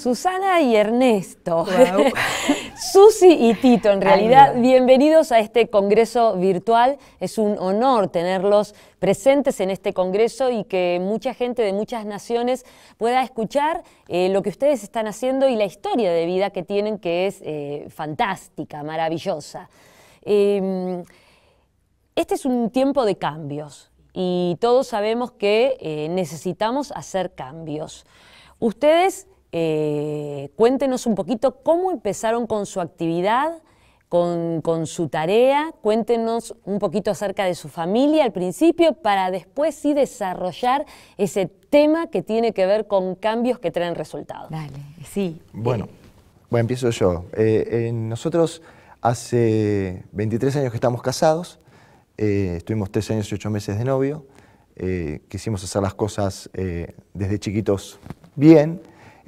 Susana y Ernesto, Susi y Tito, en realidad, bienvenidos a este congreso virtual. Es un honor tenerlos presentes en este congreso y que mucha gente de muchas naciones pueda escuchar eh, lo que ustedes están haciendo y la historia de vida que tienen, que es eh, fantástica, maravillosa. Em, este es un tiempo de cambios y todos sabemos que eh, necesitamos hacer cambios. Ustedes eh, cuéntenos un poquito cómo empezaron con su actividad, con, su tarea, cuéntenos un poquito acerca de su familia al principio para después sí desarrollar ese tema que tiene que ver con cambios que traen resultados. Dale, sí. Bueno, bueno empiezo yo. Eh, nosotros hace 23 años que estamos casados, eh, estuvimos tres años y ocho meses de novio, quisimos hacer las cosas desde chiquitos bien,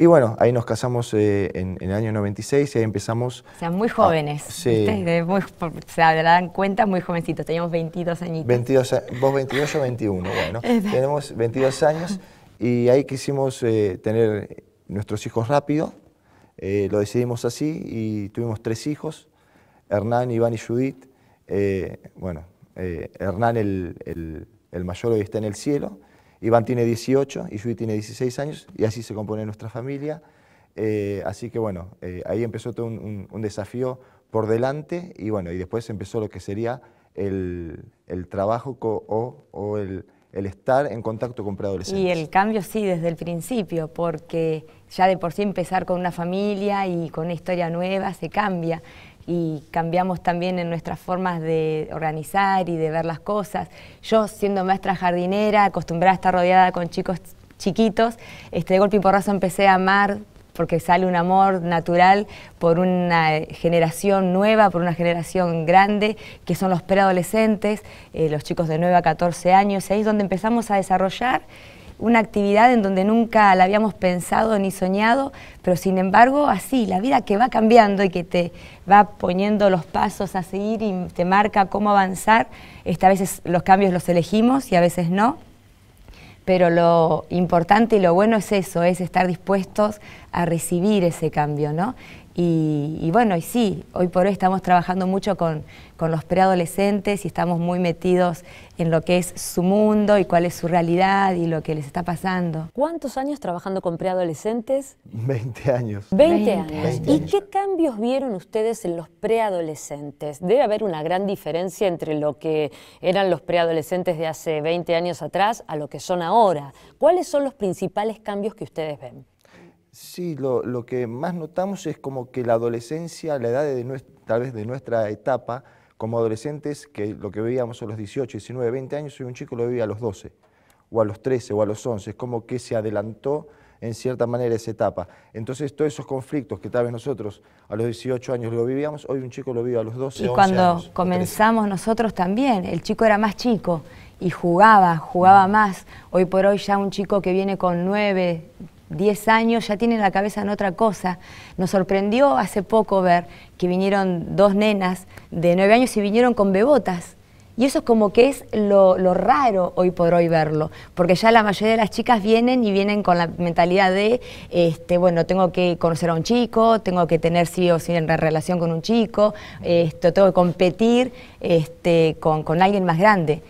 y bueno, ahí nos casamos eh, en, el año 96 y ahí empezamos... O sea, muy jóvenes. sí. se dan cuenta, muy jovencitos. Teníamos 22 añitos. 22, vos 22, yo 21. Bueno, tenemos 22 años y ahí quisimos eh, tener nuestros hijos rápido. Eh, lo decidimos así y tuvimos tres hijos, Hernán, Iván y Judith. bueno, Hernán el, el, el mayor hoy está en el cielo Iván tiene 18 y Judith tiene 16 años y así se compone nuestra familia. Eh, así que bueno, eh, ahí empezó todo un, desafío por delante y bueno, y después empezó lo que sería el, trabajo o, el, estar en contacto con preadolescentes. Y el cambio sí, desde el principio, porque ya de por sí empezar con una familia y con una historia nueva se cambia y cambiamos también en nuestras formas de organizar y de ver las cosas. Yo, siendo maestra jardinera, acostumbrada a estar rodeada con chicos chiquitos, este, de golpe y porrazo empecé a amar porque sale un amor natural por una generación nueva, por una generación grande, que son los preadolescentes, eh, los chicos de 9 a 14 años, ahí es donde empezamos a desarrollar una actividad en donde nunca la habíamos pensado ni soñado, pero sin embargo así, la vida que va cambiando y que te va poniendo los pasos a seguir y te marca cómo avanzar, esta a veces los cambios los elegimos y a veces no, pero lo importante y lo bueno es eso, es estar dispuestos a recibir ese cambio, ¿no? Y, bueno, y sí, hoy por hoy estamos trabajando mucho con, los preadolescentes y estamos muy metidos en lo que es su mundo y cuál es su realidad y lo que les está pasando. ¿Cuántos años trabajando con preadolescentes? 20 años. 20, años. ¿Y qué cambios vieron ustedes en los preadolescentes? Debe haber una gran diferencia entre lo que eran los preadolescentes de hace 20 años atrás a lo que son ahora. ¿Cuáles son los principales cambios que ustedes ven? Sí, lo, que más notamos es como que la adolescencia, la edad de tal vez de nuestra etapa, como adolescentes, que lo que veíamos a los 18, 19, 20 años, soy un chico lo veía a los 12, o a los 13, o a los 11, es como que se adelantó en cierta manera esa etapa. Entonces todos esos conflictos que tal vez nosotros a los 18 años lo vivíamos, hoy un chico lo vive a los 12, Y cuando comenzamos nosotros también, el chico era más chico y jugaba, jugaba más. Hoy por hoy ya un chico que viene con 9, 10 años ya tienen la cabeza en otra cosa. Nos sorprendió hace poco ver que vinieron dos nenas de 9 años y vinieron con bebotas. Y eso es como que es lo, raro hoy por hoy verlo, porque ya la mayoría de las chicas vienen y vienen con la mentalidad de, este, bueno, tengo que conocer a un chico, tengo que tener sí o sí en relación con un chico, esto, tengo que competir este, con, con alguien más grande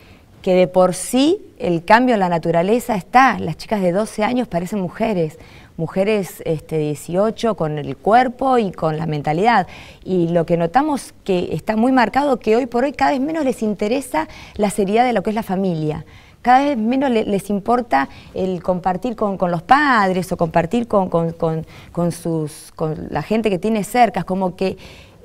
que de por sí el cambio en la naturaleza está. Las chicas de 12 años parecen mujeres, mujeres este, 18 con el cuerpo y con la mentalidad. Y lo que notamos que está muy marcado que hoy por hoy cada vez menos les interesa la seriedad de lo que es la familia. Cada vez menos les importa el compartir con, los padres o compartir con, con, sus, con la gente que tiene cerca. como que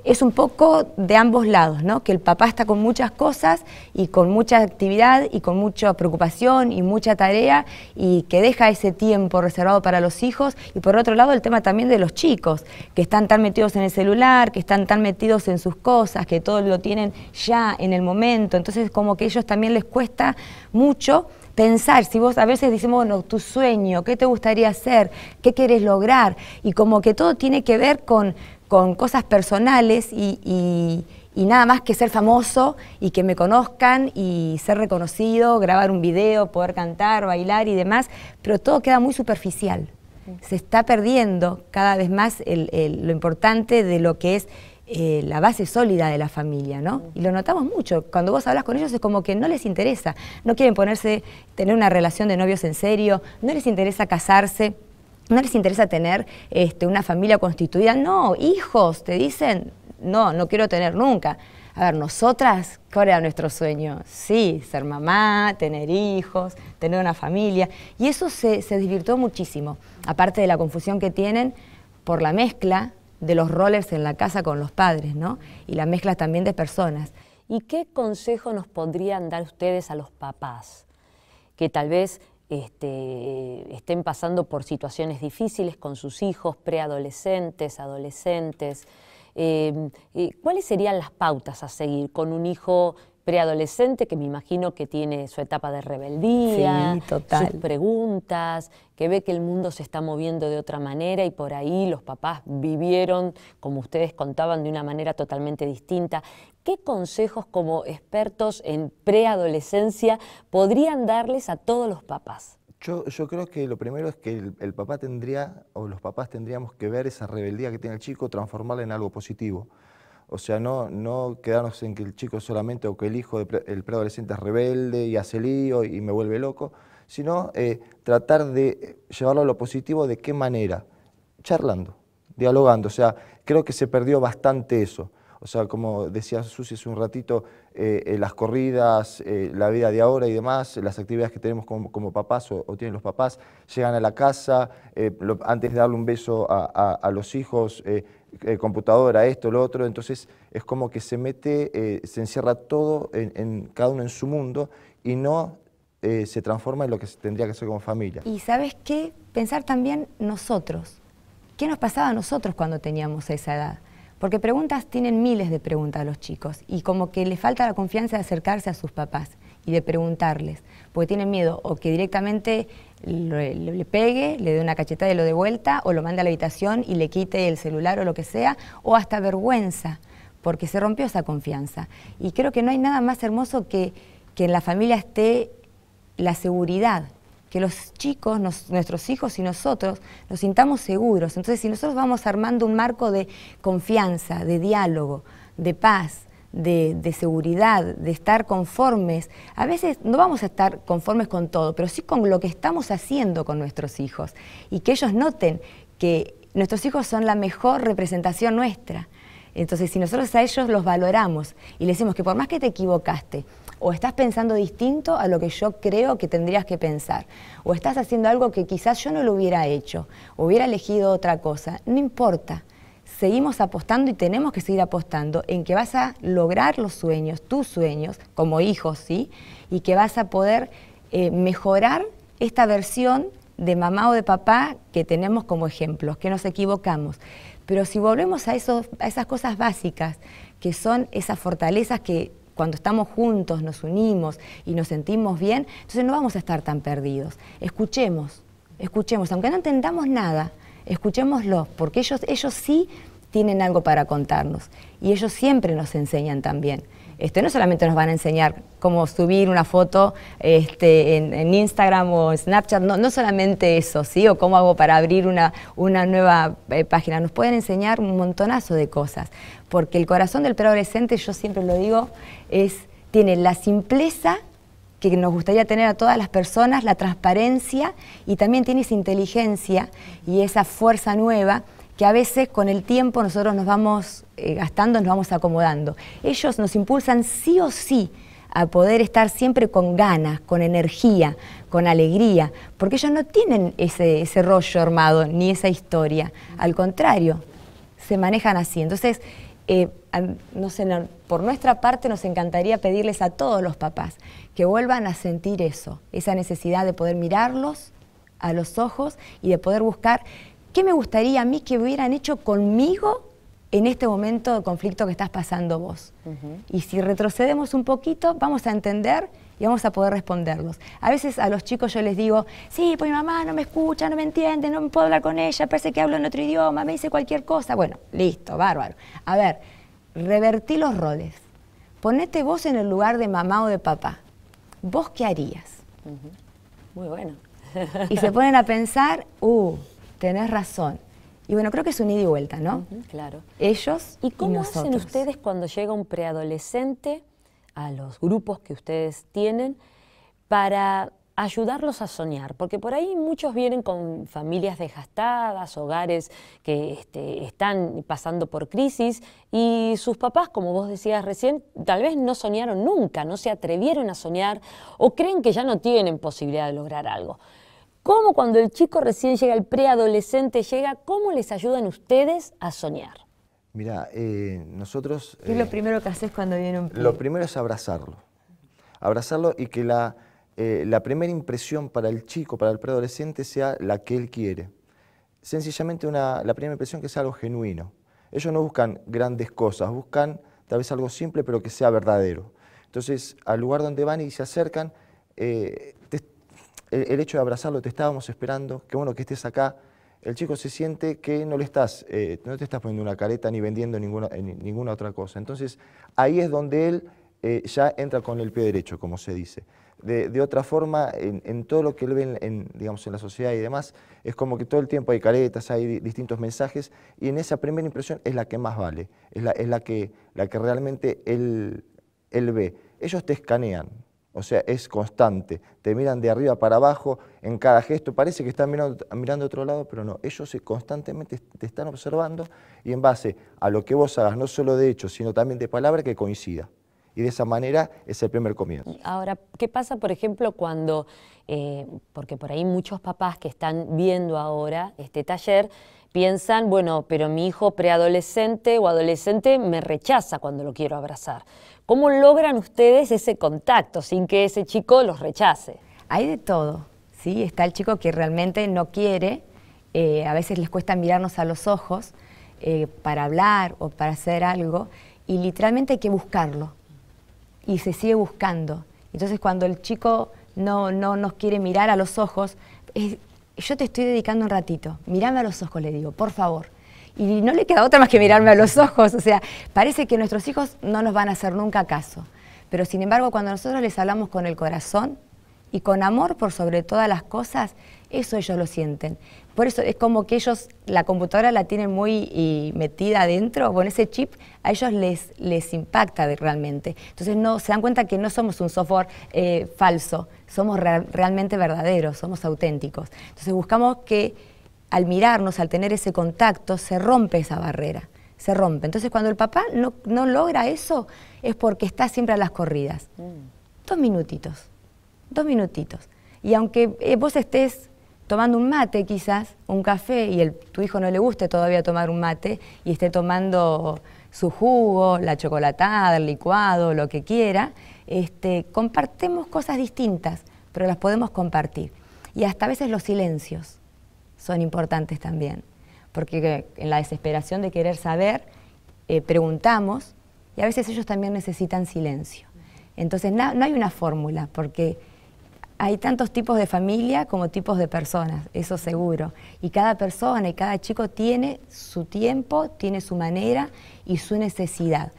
es un poco de ambos lados, ¿no? Que el papá está con muchas cosas y con mucha actividad y con mucha preocupación y mucha tarea y que deja ese tiempo reservado para los hijos y por otro lado el tema también de los chicos, que están tan metidos en el celular, que están tan metidos en sus cosas, que todo lo tienen ya en el momento, entonces como que a ellos también les cuesta mucho pensar, si vos a veces decimos, bueno, tu sueño, ¿qué te gustaría hacer? ¿Qué quieres lograr? Y como que todo tiene que ver con, con cosas personales y, nada más que ser famoso y que me conozcan y ser reconocido, grabar un video, poder cantar, bailar y demás, pero todo queda muy superficial. se está perdiendo cada vez más lo importante de lo que es eh, la base sólida de la familia, ¿no? Y lo notamos mucho. Cuando vos hablas con ellos es como que no les interesa, no quieren ponerse, tener una relación de novios en serio, no les interesa casarse. No les interesa tener este, una familia constituida. No, hijos, te dicen, no, no quiero tener nunca. A ver, nosotras, ¿cuál era nuestro sueño? Sí, ser mamá, tener hijos, tener una familia. Y eso se, se desvirtuó muchísimo, aparte de la confusión que tienen por la mezcla de los roles en la casa con los padres, ¿no? Y la mezcla también de personas. ¿Y qué consejo nos podrían dar ustedes a los papás que tal vez este, estén pasando por situaciones difíciles con sus hijos, preadolescentes, adolescentes? Eh, eh, ¿Cuáles serían las pautas a seguir con un hijo preadolescente que me imagino que tiene su etapa de rebeldía, sus preguntas, que ve que el mundo se está moviendo de otra manera y por ahí los papás vivieron, como ustedes contaban, de una manera totalmente distinta. ¿Qué consejos como expertos en preadolescencia podrían darles a todos los papás? Yo, creo que lo primero es que el, el, papá tendría, o los papás tendríamos que ver esa rebeldía que tiene el chico, transformarla en algo positivo. O sea, no, no quedarnos en que el chico solamente o que el hijo del preadolescente es rebelde y hace lío y me vuelve loco, sino eh, tratar de llevarlo a lo positivo de qué manera, charlando, dialogando. O sea, creo que se perdió bastante eso. O sea, como decía Susi hace un ratito, eh, eh, las corridas, la vida de ahora y demás, las actividades que tenemos como, papás o, tienen los papás, llegan a la casa, antes de darle un beso a, a los hijos, eh, computadora, esto, lo otro, entonces es como que se mete, eh, se encierra todo en, cada uno en su mundo y no eh, se transforma en lo que tendría que ser como familia. Y sabes qué, pensar también nosotros, ¿qué nos pasaba a nosotros cuando teníamos esa edad? Porque preguntas tienen miles de preguntas a los chicos y como que les falta la confianza de acercarse a sus papás y de preguntarles, porque tienen miedo o que directamente le, pegue, le dé una cachetada y lo de vuelta, o lo mande a la habitación y le quite el celular o lo que sea, o hasta vergüenza, porque se rompió esa confianza. Y creo que no hay nada más hermoso que que en la familia esté la seguridad, que los chicos, nuestros hijos y nosotros nos sintamos seguros. Entonces, si nosotros vamos armando un marco de confianza, de diálogo, de paz, de, seguridad, de estar conformes. A veces no vamos a estar conformes con todo, pero sí con lo que estamos haciendo con nuestros hijos y que ellos noten que nuestros hijos son la mejor representación nuestra. Entonces, si nosotros a ellos los valoramos y les decimos que por más que te equivocaste, o estás pensando distinto a lo que yo creo que tendrías que pensar, o estás haciendo algo que quizás yo no lo hubiera hecho, o hubiera elegido otra cosa, no importa seguimos apostando y tenemos que seguir apostando en que vas a lograr los sueños, tus sueños, como hijos, ¿sí? Y que vas a poder eh, mejorar esta versión de mamá o de papá que tenemos como ejemplos, que nos equivocamos. Pero si volvemos a, esos, a esas cosas básicas, que son esas fortalezas que cuando estamos juntos nos unimos y nos sentimos bien, entonces no vamos a estar tan perdidos. Escuchemos, escuchemos, aunque no entendamos nada, escuchémoslos, porque ellos, ellos sí tienen algo para contarnos y ellos siempre nos enseñan también. Este, no solamente nos van a enseñar cómo subir una foto este, en, Instagram o en Snapchat, no, no, solamente eso, ¿sí? o cómo hago para abrir una, una nueva eh, página, nos pueden enseñar un montonazo de cosas, porque el corazón del preadolescente, yo siempre lo digo, es, tiene la simpleza que nos gustaría tener a todas las personas, la transparencia y también tiene esa inteligencia y esa fuerza nueva que a veces con el tiempo nosotros nos vamos eh, gastando, nos vamos acomodando. Ellos nos impulsan sí o sí a poder estar siempre con ganas, con energía, con alegría, porque ellos no tienen ese, ese rollo armado ni esa historia, al contrario, se manejan así. Entonces, eh, no sé, por nuestra parte nos encantaría pedirles a todos los papás que vuelvan a sentir eso, esa necesidad de poder mirarlos a los ojos y de poder buscar qué me gustaría a mí que hubieran hecho conmigo en este momento de conflicto que estás pasando vos. Y si retrocedemos un poquito, vamos a entender y vamos a poder responderlos. A veces a los chicos yo les digo, sí, pues mi mamá no me escucha, no me entiende, no me puedo hablar con ella, parece que hablo en otro idioma, me dice cualquier cosa. Bueno, listo, bárbaro. A ver, revertí los roles. Ponete vos en el lugar de mamá o de papá. ¿Vos qué harías? Muy bueno. y se ponen a pensar, uh, tenés razón. Y bueno, creo que es un ida y vuelta, ¿no? claro. Ellos ¿Y cómo hacen ustedes cuando llega un preadolescente a los grupos que ustedes tienen para ayudarlos a soñar? Porque por ahí muchos vienen con familias desgastadas, hogares que este, están pasando por crisis y sus papás, como vos decías recién, tal vez no soñaron nunca, no se atrevieron a soñar o creen que ya no tienen posibilidad de lograr algo. ¿Cómo cuando el chico recién llega, el preadolescente llega, cómo les ayudan ustedes a soñar? Mira, eh, nosotros... ¿Qué es lo eh, primero que haces cuando viene un Lo primero es abrazarlo. Abrazarlo y que la, eh, la primera impresión para el chico, para el preadolescente, sea la que él quiere. Sencillamente una, la primera impresión que sea algo genuino. Ellos no buscan grandes cosas, buscan tal vez algo simple pero que sea verdadero. Entonces, al lugar donde van y se acercan, el, hecho de abrazarlo, te estábamos esperando, qué bueno que estés acá, el chico se siente que no le estás, eh, no te estás poniendo una careta ni vendiendo ninguna, ninguna otra cosa. Entonces, ahí es donde él eh, ya entra con el pie derecho, como se dice. De, otra forma, en, todo lo que él ve en, digamos, en la sociedad y demás, es como que todo el tiempo hay caretas, hay distintos mensajes, y en esa primera impresión es la que más vale, es la, que, la que realmente él ve. Ellos te escanean, o sea, es constante. Te miran de arriba para abajo en cada gesto. Parece que están mirando, mirando otro lado, pero no. Ellos constantemente te están observando y en base a lo que vos hagas, no solo de hecho, sino también de palabra, que coincida. Y de esa manera es el primer comienzo. Ahora, ¿qué pasa, por ejemplo, cuando, eh, porque por ahí muchos papás que están viendo ahora este taller, piensan, bueno, pero mi hijo preadolescente o adolescente me rechaza cuando lo quiero abrazar. ¿Cómo logran ustedes ese contacto sin que ese chico los rechace? Hay de todo, ¿sí? Está el chico que realmente no quiere, eh, a veces les cuesta mirarnos a los ojos eh, para hablar o para hacer algo, y literalmente hay que buscarlo, y se sigue buscando. Entonces cuando el chico no, no nos quiere mirar a los ojos, yo te estoy dedicando un ratito, mirame a los ojos, le digo, por favor y no le queda otra más que mirarme a los ojos. O sea, parece que nuestros hijos no nos van a hacer nunca caso. Pero sin embargo, cuando nosotros les hablamos con el corazón y con amor por sobre todas las cosas, eso ellos lo sienten. Por eso es como que ellos, la computadora la tienen muy metida adentro, con ese chip, a ellos les, les impacta realmente. Entonces no, se dan cuenta que no somos un software eh, falso, somos realmente verdaderos, somos auténticos. Entonces buscamos que al mirarnos, al tener ese contacto, se rompe esa barrera, se rompe. Entonces cuando el papá no, logra eso es porque está siempre a las corridas. Mm. Dos minutitos, dos minutitos. Y aunque eh, vos estés tomando un mate quizás, un café, y el, tu hijo no le guste todavía tomar un mate, y esté tomando su jugo, la chocolatada, el licuado, lo que quiera, este, compartimos cosas distintas, pero las podemos compartir. Y hasta a veces los silencios son importantes también, porque en la desesperación de querer saber, eh, preguntamos y a veces ellos también necesitan silencio. Entonces no, hay una fórmula, porque hay tantos tipos de familia como tipos de personas, eso seguro. Y cada persona y cada chico tiene su tiempo, tiene su manera y su necesidad.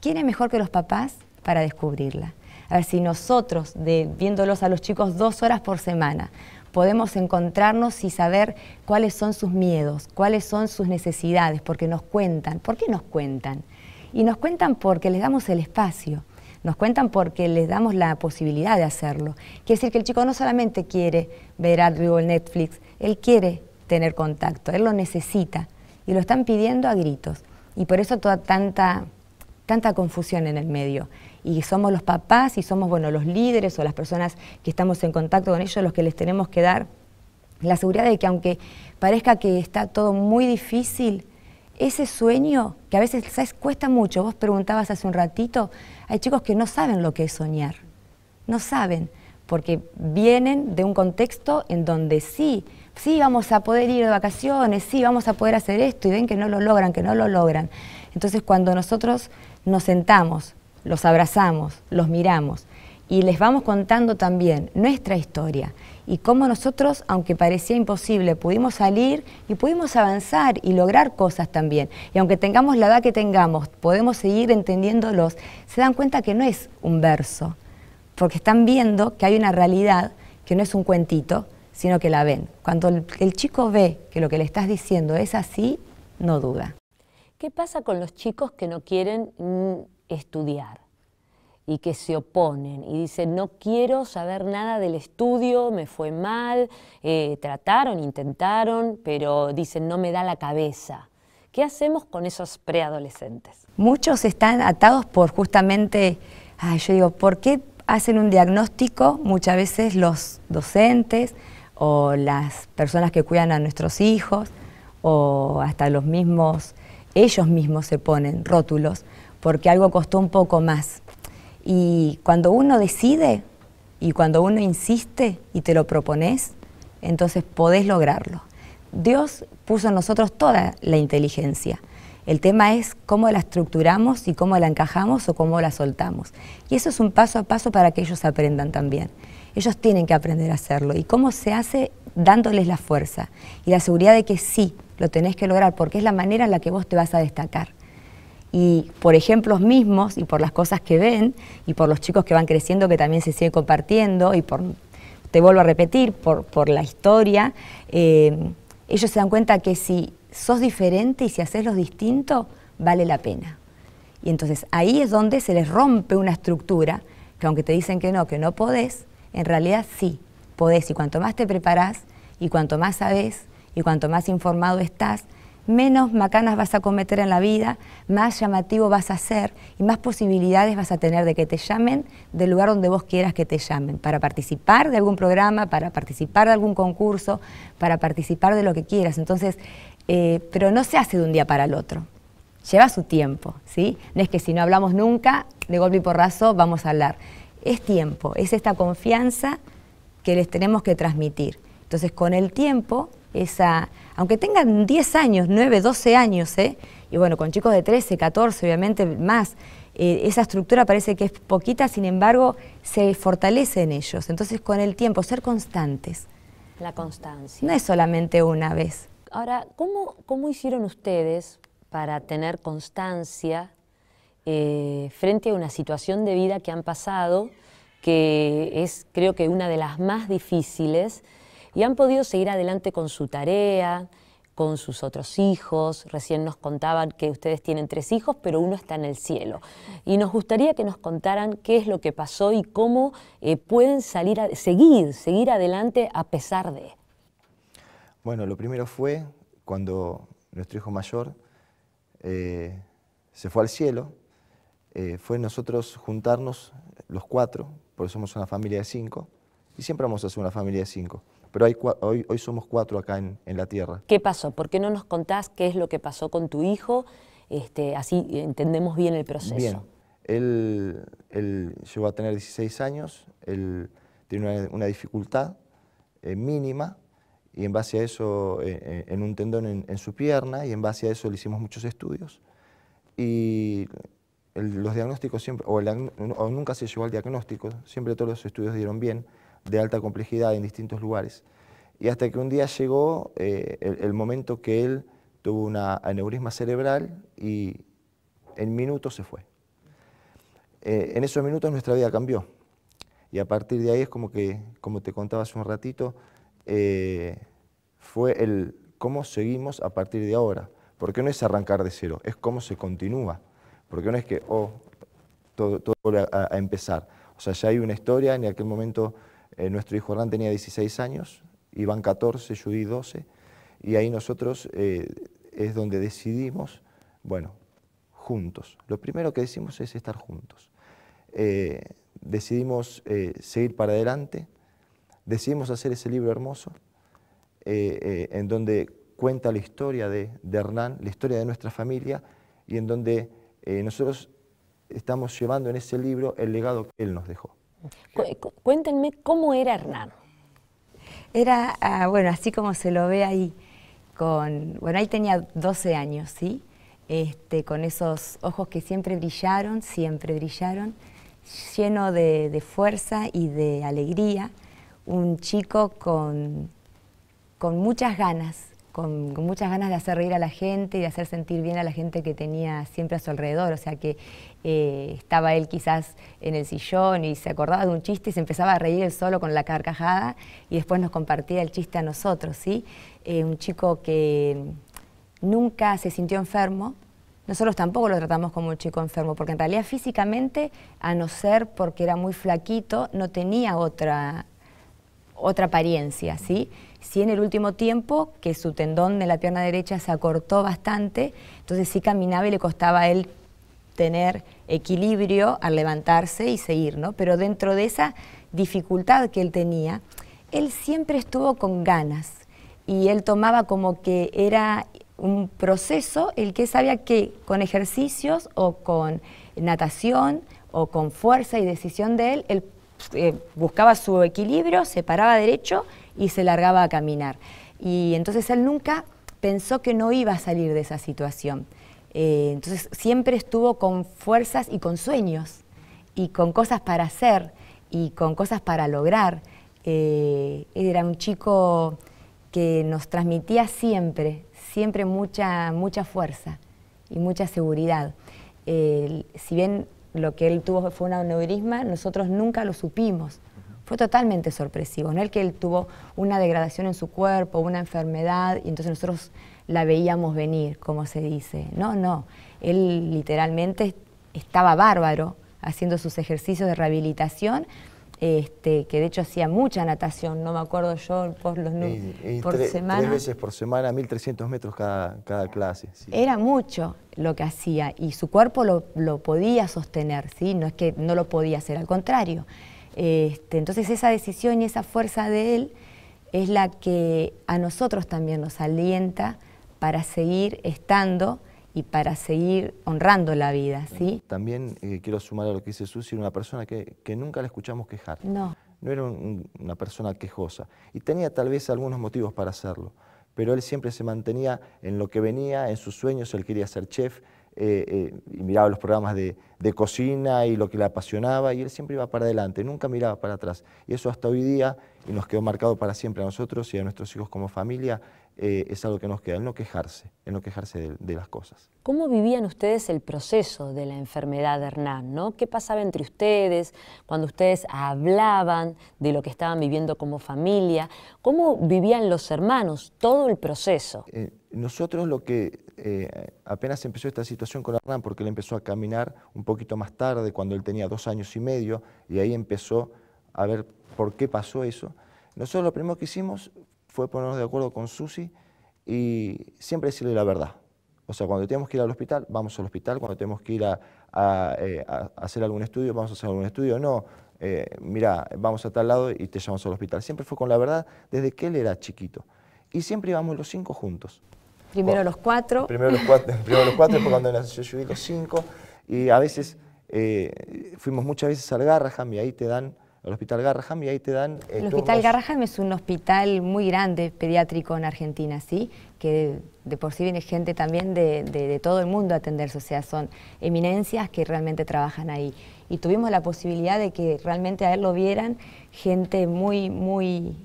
¿Quién es mejor que los papás para descubrirla? A ver, si nosotros, viéndolos a los chicos dos horas por semana, podemos encontrarnos y saber cuáles son sus miedos, cuáles son sus necesidades, porque nos cuentan. ¿Por qué nos cuentan? Y nos cuentan porque les damos el espacio, nos cuentan porque les damos la posibilidad de hacerlo. Quiere decir que el chico no solamente quiere ver algo en Netflix, él quiere tener contacto, él lo necesita y lo están pidiendo a gritos. Y por eso toda tanta, tanta confusión en el medio y somos los papás y somos bueno, los líderes o las personas que estamos en contacto con ellos los que les tenemos que dar la seguridad de que aunque parezca que está todo muy difícil, ese sueño que a veces ¿sabes? cuesta mucho, vos preguntabas hace un ratito, hay chicos que no saben lo que es soñar, no saben, porque vienen de un contexto en donde sí, sí vamos a poder ir de vacaciones, sí vamos a poder hacer esto y ven que no lo logran, que no lo logran. Entonces cuando nosotros nos sentamos los abrazamos, los miramos y les vamos contando también nuestra historia y cómo nosotros, aunque parecía imposible, pudimos salir y pudimos avanzar y lograr cosas también. Y aunque tengamos la edad que tengamos, podemos seguir entendiéndolos, se dan cuenta que no es un verso, porque están viendo que hay una realidad que no es un cuentito, sino que la ven. Cuando el, chico ve que lo que le estás diciendo es así, no duda. ¿Qué pasa con los chicos que no quieren mm, estudiar y que se oponen y dicen, no quiero saber nada del estudio, me fue mal, eh, trataron, intentaron, pero dicen, no me da la cabeza? ¿Qué hacemos con esos preadolescentes? Muchos están atados por justamente, yo digo, ¿por qué hacen un diagnóstico muchas veces los docentes? o las personas que cuidan a nuestros hijos, o hasta los mismos, ellos mismos se ponen rótulos, porque algo costó un poco más. Y cuando uno decide y cuando uno insiste y te lo propones, entonces podés lograrlo. Dios puso en nosotros toda la inteligencia. El tema es cómo la estructuramos y cómo la encajamos o cómo la soltamos. Y eso es un paso a paso para que ellos aprendan también. Ellos tienen que aprender a hacerlo. ¿Y cómo se hace? Dándoles la fuerza y la seguridad de que sí, lo tenés que lograr, porque es la manera en la que vos te vas a destacar. Y por ejemplos mismos y por las cosas que ven y por los chicos que van creciendo que también se siguen compartiendo y por, te vuelvo a repetir, por, por la historia, eh, ellos se dan cuenta que si sos diferente y si haces lo distinto, vale la pena. Y entonces ahí es donde se les rompe una estructura que aunque te dicen que no, que no podés, en realidad sí, podés. Y cuanto más te preparás y cuanto más sabes y cuanto más informado estás, menos macanas vas a cometer en la vida, más llamativo vas a ser y más posibilidades vas a tener de que te llamen del lugar donde vos quieras que te llamen, para participar de algún programa, para participar de algún concurso, para participar de lo que quieras. Entonces, eh, pero no se hace de un día para el otro. Lleva su tiempo, ¿sí? No es que si no hablamos nunca, de golpe y porrazo vamos a hablar. Es tiempo, es esta confianza que les tenemos que transmitir. Entonces, con el tiempo, esa, aunque tengan 10 años, 9, 12 años, ¿eh? y bueno, con chicos de 13, 14, obviamente más, eh, esa estructura parece que es poquita, sin embargo, se fortalece en ellos. Entonces, con el tiempo, ser constantes. La constancia. No es solamente una vez. Ahora, ¿cómo, hicieron ustedes para tener constancia eh, frente a una situación de vida que han pasado, que es creo que una de las más difíciles, y han podido seguir adelante con su tarea, con sus otros hijos. Recién nos contaban que ustedes tienen tres hijos, pero uno está en el cielo. Y nos gustaría que nos contaran qué es lo que pasó y cómo eh, pueden salir seguir, seguir adelante a pesar de. Bueno, lo primero fue cuando nuestro hijo mayor eh, se fue al cielo, eh, fue nosotros juntarnos los cuatro, porque somos una familia de cinco, y siempre vamos a ser una familia de cinco. Pero hoy, hoy somos cuatro acá en, la tierra. ¿Qué pasó? ¿Por qué no nos contás qué es lo que pasó con tu hijo? Este, así entendemos bien el proceso. Bien, él, llegó a tener 16 años, él tiene una, dificultad eh, mínima, y en base a eso, eh, eh, en un tendón en, su pierna, y en base a eso le hicimos muchos estudios. Y los diagnósticos siempre, o, nunca se llegó al diagnóstico, siempre todos los estudios dieron bien, de alta complejidad en distintos lugares. Y hasta que un día llegó eh, el, momento que él tuvo una aneurisma cerebral y en minutos se fue. en esos minutos nuestra vida cambió. Y a partir de ahí es como que, como te contaba hace un ratito, eh, fue el cómo seguimos a partir de ahora. Porque no es arrancar de cero, es cómo se continúa. Porque no es que, oh, todo, todo vuelve a, empezar. O sea, ya hay una historia, en aquel momento eh, nuestro hijo Hernán tenía 16 años, Iván 14, Judy 12, y ahí nosotros eh, es donde decidimos, bueno, juntos. Lo primero que decimos es estar juntos. decidimos seguir para adelante, decidimos hacer ese libro hermoso, eh, eh, en donde cuenta la historia de, Hernán, la historia de nuestra familia, y en donde eh, nosotros estamos llevando en ese libro el legado que él nos dejó. Cuéntenme cómo era Hernán. Era, ah, bueno, así como se lo ve ahí, con, bueno, ahí tenía 12 años, ¿sí? Este, con esos ojos que siempre brillaron, siempre brillaron, lleno de fuerza y de alegría un chico con, con muchas ganas, con, muchas ganas de hacer reír a la gente y de hacer sentir bien a la gente que tenía siempre a su alrededor. O sea que eh, estaba él quizás en el sillón y se acordaba de un chiste y se empezaba a reír solo con la carcajada y después nos compartía el chiste a nosotros. ¿sí? Eh, un chico que nunca se sintió enfermo. Nosotros tampoco lo tratamos como un chico enfermo, porque en realidad físicamente, a no ser porque era muy flaquito, no tenía otra, otra apariencia, ¿sí? Sí en el último tiempo que su tendón de la pierna derecha se acortó bastante, entonces sí caminaba y le costaba a él tener equilibrio al levantarse y seguir, ¿no? Pero dentro de esa dificultad que él tenía, él siempre estuvo con ganas y él tomaba como que era un proceso el que sabía que con ejercicios o con natación o con fuerza y decisión de él, él eh, buscaba su equilibrio, se paraba derecho y se largaba a caminar. Y entonces él nunca pensó que no iba a salir de esa situación. Eh, entonces siempre estuvo con fuerzas y con sueños y con cosas para hacer y con cosas para lograr. Eh, era un chico que nos transmitía siempre, siempre mucha, mucha fuerza y mucha seguridad. si bien lo que él tuvo fue un aneurisma, nosotros nunca lo supimos fue totalmente sorpresivo. No el que él tuvo una degradación en su cuerpo, una enfermedad, y entonces nosotros la veíamos venir, como se dice. No, no. Él literalmente estaba bárbaro haciendo sus ejercicios de rehabilitación. Este, que de hecho hacía mucha natación, no me acuerdo yo, por, los, por semana. Tres veces por semana, 1.300 metros cada, cada clase. Era mucho lo que hacía y su cuerpo lo, lo podía sostener, ¿sí? no es que no lo podía hacer, al contrario. Este, entonces esa decisión y esa fuerza de él es la que a nosotros también nos alienta para seguir estando y para seguir honrando la vida. ¿sí? También eh, quiero sumar a lo que dice Susi, una persona que, nunca la escuchamos quejar. No. No era una persona quejosa y tenía tal vez algunos motivos para hacerlo, pero él siempre se mantenía en lo que venía, en sus sueños, él quería ser chef, eh, eh, y miraba los programas de, cocina y lo que le apasionaba y él siempre iba para adelante, nunca miraba para atrás. Y eso hasta hoy día, y nos quedó marcado para siempre a nosotros y a nuestros hijos como familia, eh, es algo que nos queda, el no quejarse, el no quejarse de, las cosas. ¿Cómo vivían ustedes el proceso de la enfermedad de Hernán? ¿no? ¿Qué pasaba entre ustedes cuando ustedes hablaban de lo que estaban viviendo como familia? ¿Cómo vivían los hermanos todo el proceso? nosotros lo que eh, apenas empezó esta situación con Hernán, porque él empezó a caminar un poquito más tarde, cuando él tenía dos años y medio, y ahí empezó a ver por qué pasó eso. Nosotros lo primero que hicimos fue ponernos de acuerdo con Susi y siempre decirle la verdad. O sea, cuando tenemos que ir al hospital, vamos al hospital, cuando tenemos que ir a, eh, hacer algún estudio, vamos a hacer algún estudio. No, eh, mira, vamos a tal lado y te llevamos al hospital. Siempre fue con la verdad desde que él era chiquito. Y siempre íbamos los cinco juntos. Primero los cuatro. Primero los cuatro, primero los cuatro después cuando nació Judy los cinco. Y a veces eh, fuimos muchas veces al Garraham y ahí te dan, al Hospital Garraham y ahí te dan... Eh, el Hospital Garraham es un hospital muy grande, pediátrico en Argentina, ¿sí? Que de, por sí viene gente también de, de, todo el mundo a atenderse, o sea, son eminencias que realmente trabajan ahí. Y tuvimos la posibilidad de que realmente a él lo vieran gente muy, muy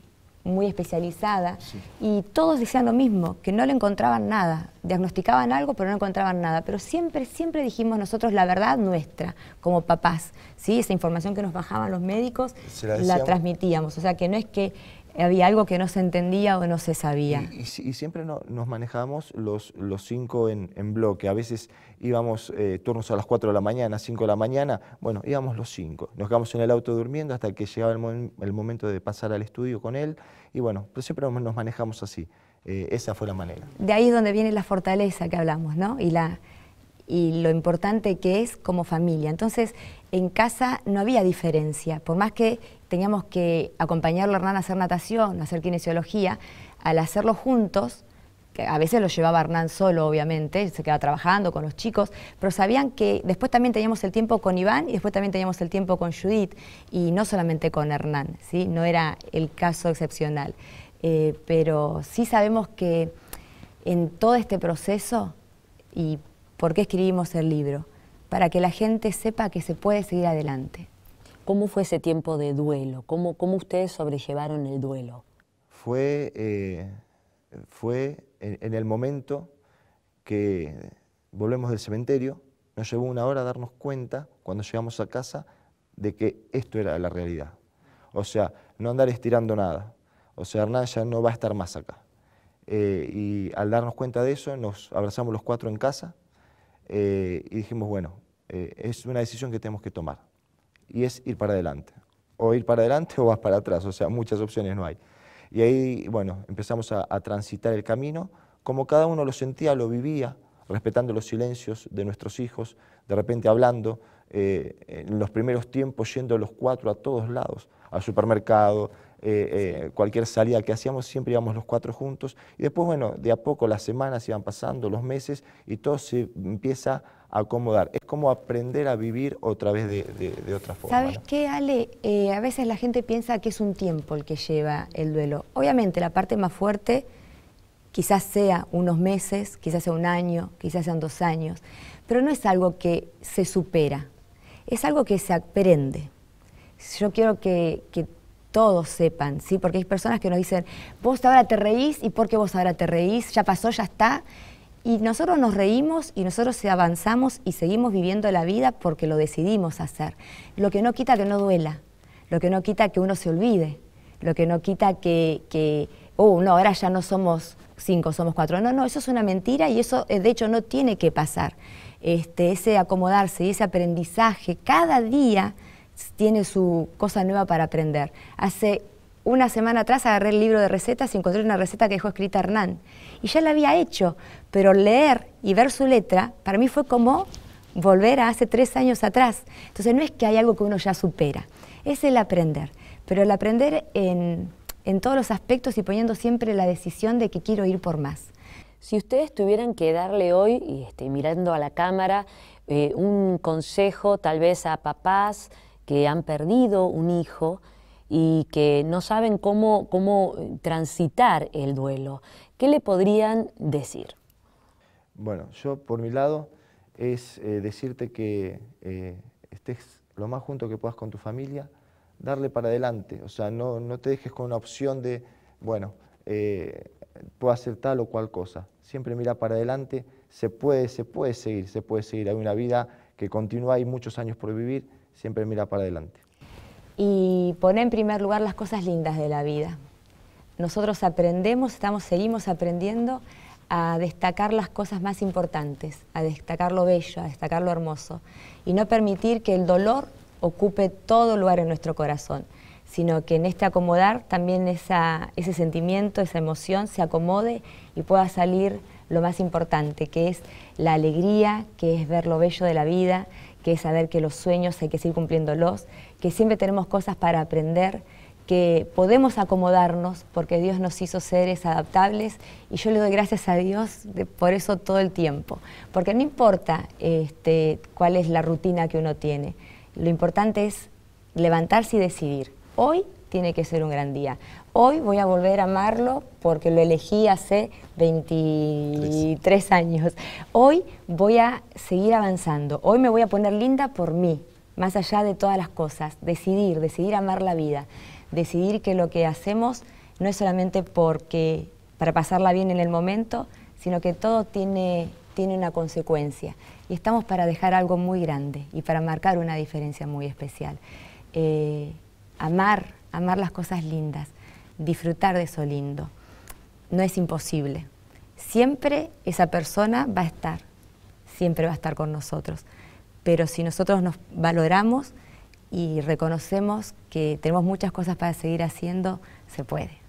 muy especializada, y todos decían lo mismo, que no le encontraban nada, diagnosticaban algo pero no encontraban nada, pero siempre, siempre dijimos nosotros la verdad nuestra, como papás, ¿sí? esa información que nos bajaban los médicos la, transmitíamos, o sea que no es que había algo que no se entendía o no se sabía. Y, siempre nos manejábamos los, los cinco en, en, bloque. A veces íbamos eh, turnos a las 4 de la mañana, 5 de la mañana. Bueno, íbamos los cinco. Nos quedamos en el auto durmiendo hasta que llegaba el, momento de pasar al estudio con él. Y bueno, pues siempre nos manejamos así. Eh, esa fue la manera. De ahí es donde viene la fortaleza que hablamos, ¿no? Y, la, y lo importante que es como familia. Entonces, en casa no había diferencia. Por más que teníamos que acompañarlo a Hernán a hacer natación, a hacer kinesiología, al hacerlo juntos, a veces lo llevaba Hernán solo, obviamente, se quedaba trabajando con los chicos, pero sabían que después también teníamos el tiempo con Iván y después también teníamos el tiempo con Judith, y no solamente con Hernán, ¿sí? no era el caso excepcional. Eh, pero sí sabemos que en todo este proceso, por qué escribimos el libro, para que la gente sepa que se puede seguir adelante. ¿Cómo fue ese tiempo de duelo? ¿Cómo, cómo ustedes sobrellevaron el duelo? Fue, eh, fue en, el momento que volvemos del cementerio, nos llevó una hora a darnos cuenta, cuando llegamos a casa, de que esto era la realidad. O sea, no andar estirando nada. O sea, Hernán ya no va a estar más acá. Eh, y al darnos cuenta de eso, nos abrazamos los cuatro en casa eh, y dijimos, bueno, eh, es una decisión que tenemos que tomar. Y es ir para adelante. O ir para adelante o vas para atrás. O sea, muchas opciones no hay. Y ahí, bueno, empezamos a, transitar el camino, como cada uno lo sentía, lo vivía, respetando los silencios de nuestros hijos, de repente hablando, en los primeros tiempos yendo los cuatro a todos lados, al supermercado, eh, eh, cualquier salida que hacíamos, siempre íbamos los cuatro juntos. Y después, bueno, de a poco las semanas iban pasando, los meses, y todo se empieza a acomodar. Es como aprender a vivir otra vez de, otra forma. ¿Sabes qué, Ale? Eh, a veces la gente piensa que es un tiempo el que lleva el duelo. Obviamente, la parte más fuerte quizás sea unos meses, quizás sea un año, quizás sean dos años, pero no es algo que se supera, es algo que se aprende. Yo quiero que, que todos sepan, ¿sí? Porque hay personas que nos dicen, vos ahora te reís y por qué vos ahora te reís, ya pasó, ya está. Y nosotros nos reímos y nosotros avanzamos y seguimos viviendo la vida porque lo decidimos hacer. Lo que no quita que no duela, lo que no quita que uno se olvide, lo que no quita que, que oh, no, ahora ya no somos cinco, somos cuatro. No, no, eso es una mentira y eso eh, de hecho no tiene que pasar. Este, ese acomodarse y ese aprendizaje cada día tiene su cosa nueva para aprender. Hace una semana atrás agarré el libro de recetas y encontré una receta que dejó escrita Hernán. Y ya la había hecho, pero leer y ver su letra para mí fue como volver a hace tres años atrás. Entonces no es que hay algo que uno ya supera, es el aprender. Pero el aprender en, todos los aspectos y poniendo siempre la decisión de que quiero ir por más. Si ustedes tuvieran que darle hoy, este, mirando a la cámara, eh, un consejo tal vez a papás, que han perdido un hijo y que no saben cómo, cómo transitar el duelo. ¿Qué le podrían decir? Bueno, yo por mi lado es eh, decirte que eh, estés lo más junto que puedas con tu familia, darle para adelante, o sea, no, no te dejes con una opción de, bueno, eh, puedo hacer tal o cual cosa, siempre mira para adelante, se puede, se puede seguir, se puede seguir, hay una vida que continúa, hay muchos años por vivir, siempre mira para adelante. Y pone en primer lugar las cosas lindas de la vida. Nosotros aprendemos, estamos, seguimos aprendiendo a destacar las cosas más importantes, a destacar lo bello, a destacar lo hermoso, y no permitir que el dolor ocupe todo lugar en nuestro corazón, sino que en este acomodar también ese sentimiento, esa emoción se acomode y pueda salir lo más importante, que es la alegría, que es ver lo bello de la vida, que es saber que los sueños hay que seguir cumpliéndolos, que siempre tenemos cosas para aprender, que podemos acomodarnos porque Dios nos hizo seres adaptables y yo le doy gracias a Dios por eso todo el tiempo, porque no importa este, cuál es la rutina que uno tiene, lo importante es levantarse y decidir, hoy tiene que ser un gran día. Hoy voy a volver a amarlo porque lo elegí hace 23 años. Hoy voy a seguir avanzando. Hoy me voy a poner linda por mí, más allá de todas las cosas. Decidir, decidir amar la vida. Decidir que lo que hacemos no es solamente porque para pasarla bien en el momento, sino que todo tiene, tiene una consecuencia. Y estamos para dejar algo muy grande y para marcar una diferencia muy especial. Eh, amar amar las cosas lindas, disfrutar de eso lindo. No es imposible. Siempre esa persona va a estar, siempre va a estar con nosotros. Pero si nosotros nos valoramos y reconocemos que tenemos muchas cosas para seguir haciendo, se puede.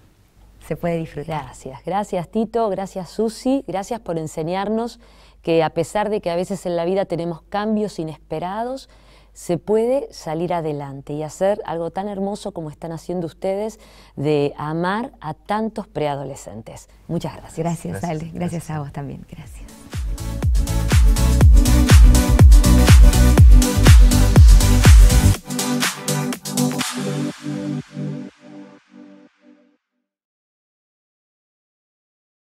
Se puede disfrutar. Gracias, gracias Tito, gracias Susi, gracias por enseñarnos que a pesar de que a veces en la vida tenemos cambios inesperados, se puede salir adelante y hacer algo tan hermoso como están haciendo ustedes de amar a tantos preadolescentes. Muchas gracias. Gracias, Ale. Gracias, a vos también. Gracias.